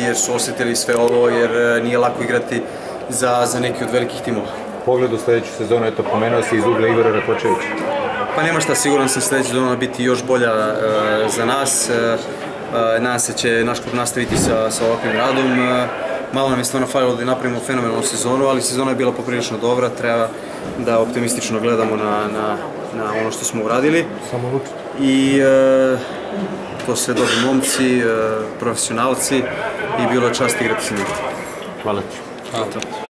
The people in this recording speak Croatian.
jer su osjetili sve ovo jer e, nije lako igrati za, za neki od velikih timova. Pogled u sljedeću sezonu, eto pomenuo si iz ugla Igora Rakočevića. Pa nema šta, siguran sam sljedeća sezona biti još bolja e, za nas. E, e, nadam se će naš klub nastaviti sa, sa ovakvim radom. E, malo nam je stvarno falilo da napravimo fenomenalnu sezonu, ali sezona je bila poprilično dobra. Treba da optimistično gledamo na, na, na ono što smo uradili. Samo I тоа се добри момци, професионалци и било част играти со нив. Hvala